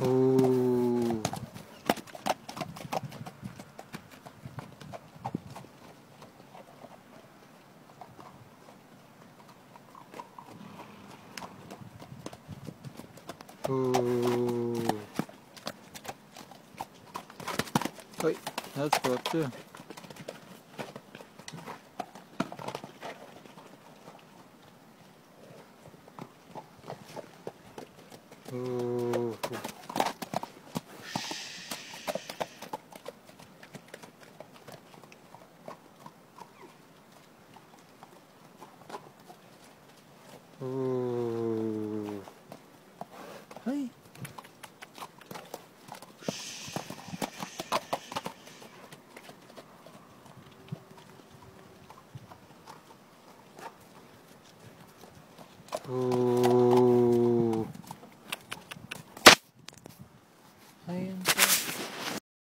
Ooh. Ooh. Oj, här spöt du. Ooh. Ooh. Hej. Ooh. Ayan.